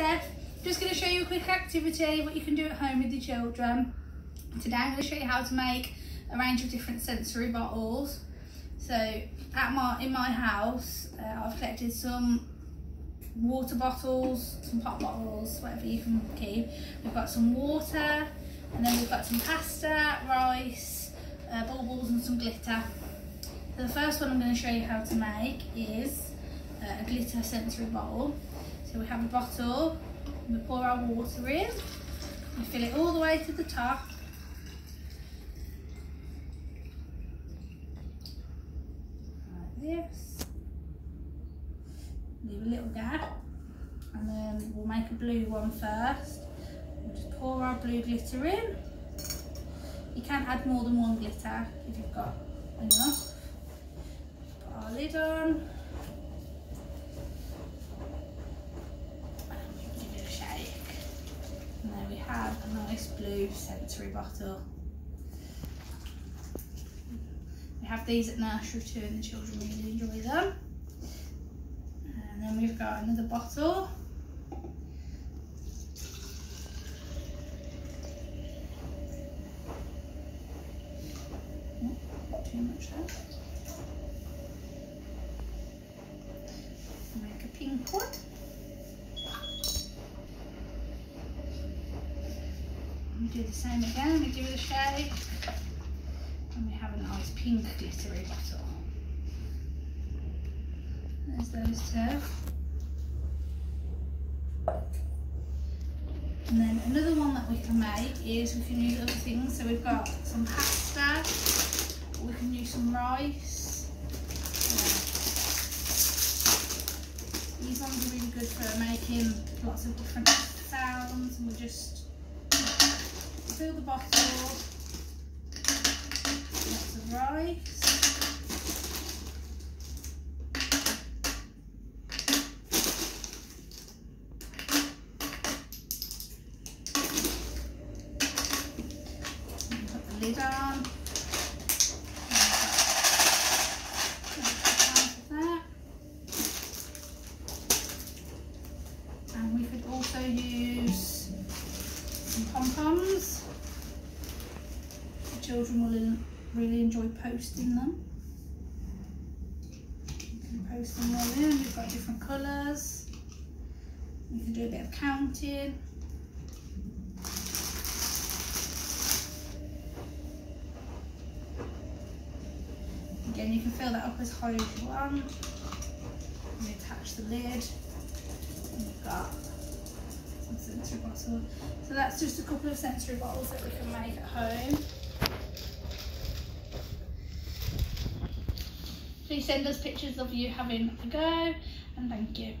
Steph. Just going to show you a quick activity, what you can do at home with your children. Today I'm going to show you how to make a range of different sensory bottles. So at my in my house, uh, I've collected some water bottles, some pop bottles, whatever you can keep. We've got some water, and then we've got some pasta, rice, uh, baubles and some glitter. So the first one I'm going to show you how to make is uh, a glitter sensory bowl. So we have a bottle, we pour our water in, we fill it all the way to the top. Like this. Leave a little gap and then we'll make a blue one first. We'll just pour our blue glitter in. You can add more than one glitter if you've got enough. Put our lid on. Have a nice blue sensory bottle. We have these at nursery too and the children really enjoy them. And then we've got another bottle. Oh, too much. Make a pink one. Do the same again, we do the shade, and we have a nice pink glittery bottle. There's those two. And then another one that we can make is we can use other things. So we've got some pasta, we can use some rice. These ones are really good for making lots of different sounds and we just fill the bottle, lots of rice. Put the lid on. Some pom-poms The children will really enjoy posting them. You can post them all in, we've got different colours. You can do a bit of counting. Again, you can fill that up as high as you want. You attach the lid. And you've got some sensory bottle. So that's just a couple of sensory bottles that we can make at home. Please send us pictures of you having a go and thank you.